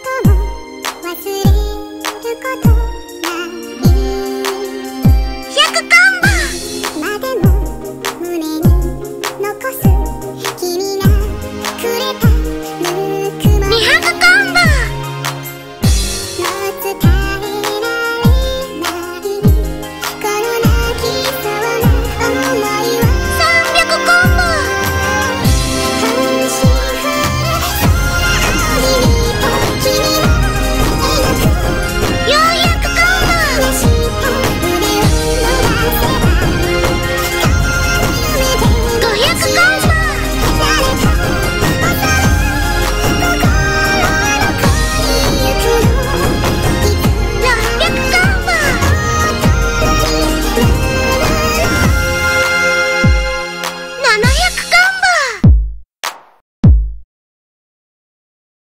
ことも忘れ